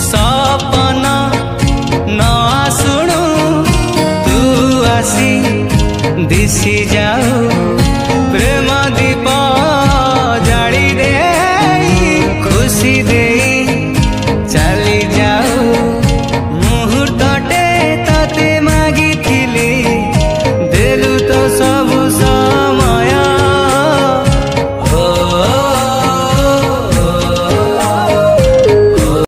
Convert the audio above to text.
ସପନ ନ ଆସୁଣୁ ତୁ ଆସି ଦିଶି ଯାଉ